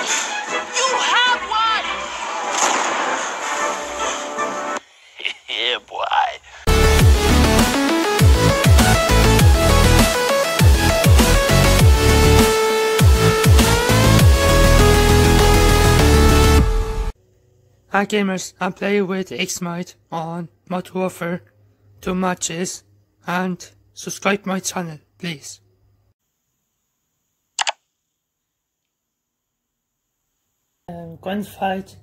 You have one! Yeah, boy. Hi gamers, I play with Xmite on Modern Warfare 2 matches and subscribe my channel, please. Um, gunfight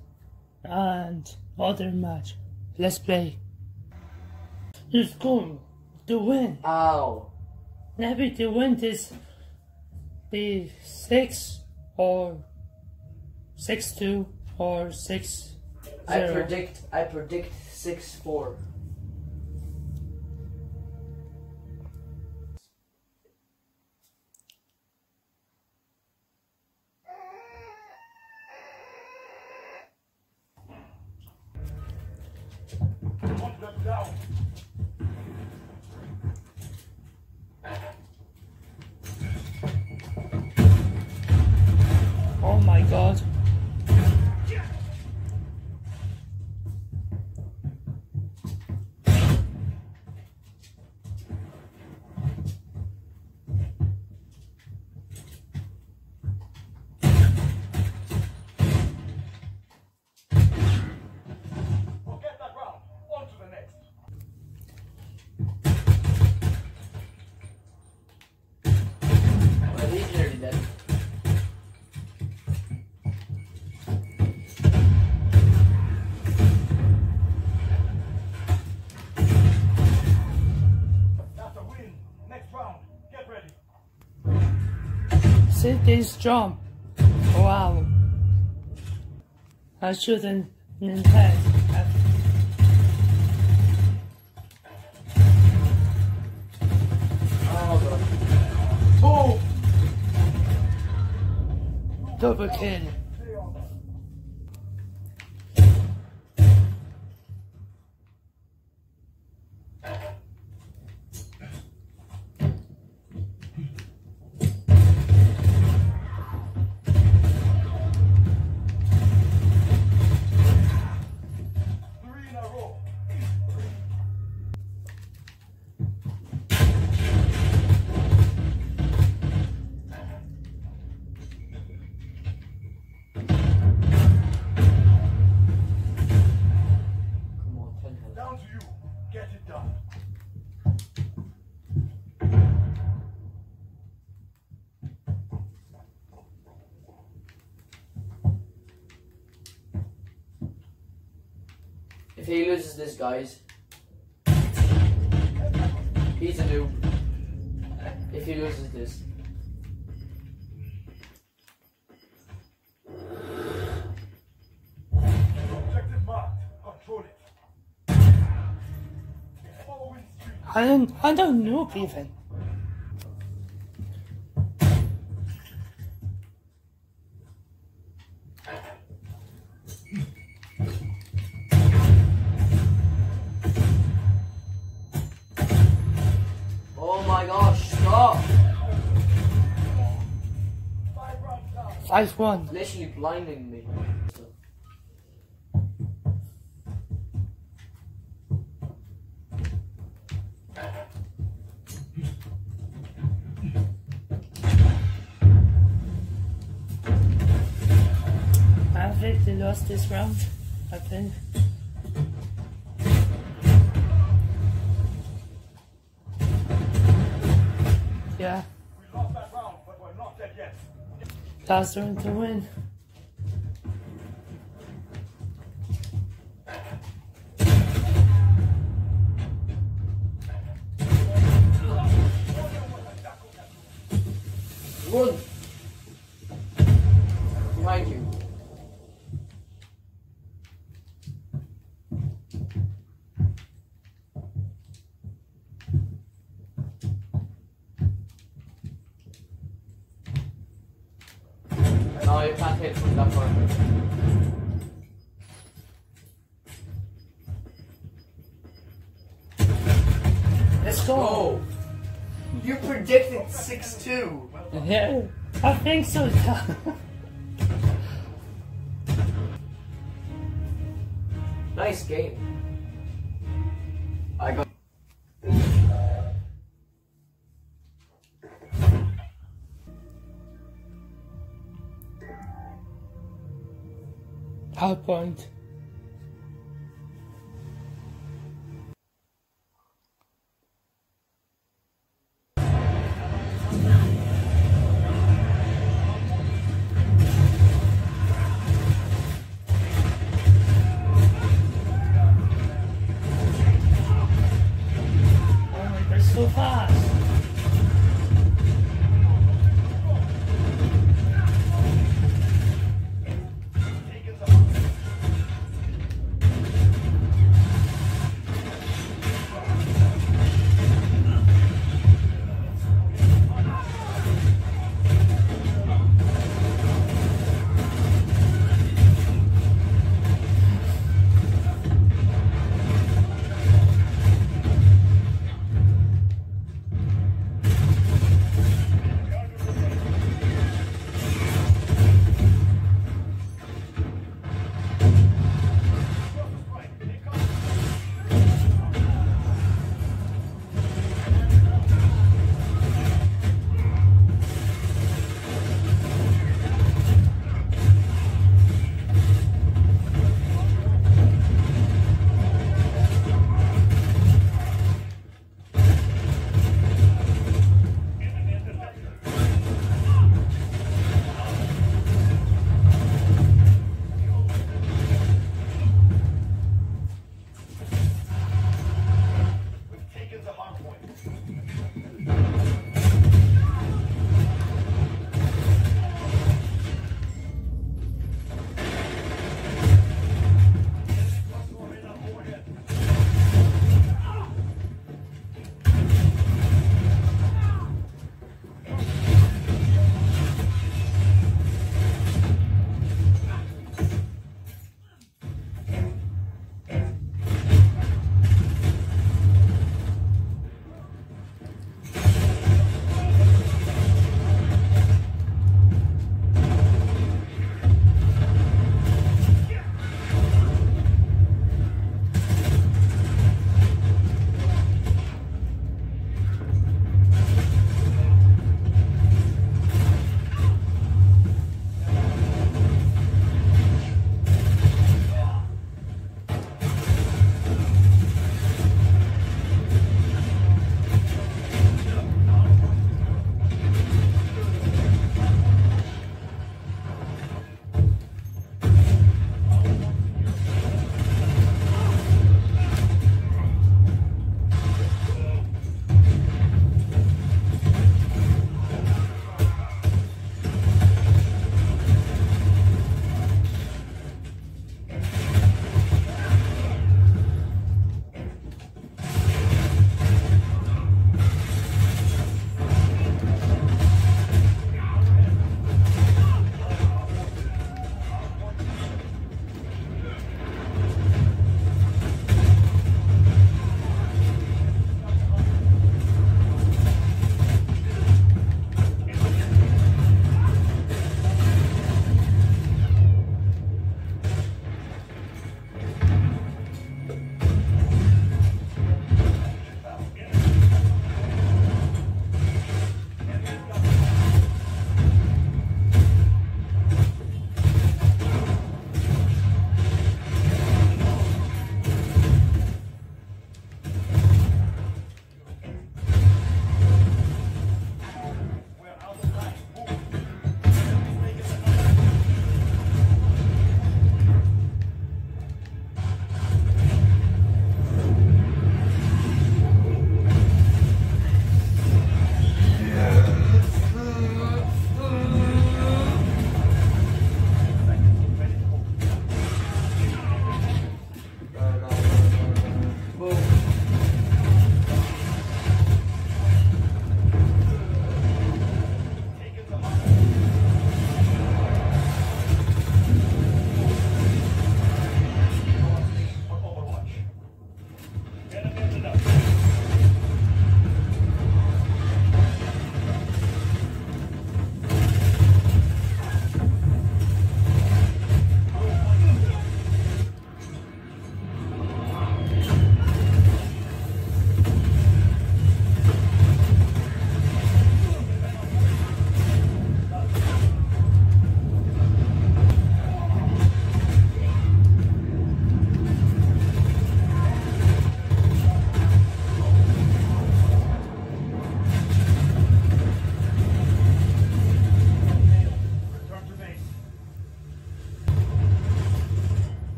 and other match. Let's play. Let's go. To win. Ow. Maybe to win this be 6 or 6 2 or 6 I predict I predict six four. Oh my god. This jump. Wow. I shouldn't intend. Oh! Double kill. If he loses this, guys, he's a noob. If he loses this. Objective marked. Control it. Following street. I don't, I don't know even. Rounds down. 5 1. Literally blinding me. I think they lost this round. I think. Last round to win. Run! Let's go. You predicted 6-2. Yeah, I think so. nice game. I got. Hard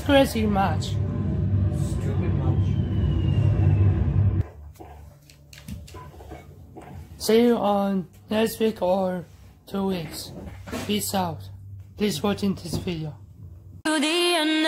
This crazy match. Stupid much. See you on next week or two weeks. Peace out. Please watching this video. to the end.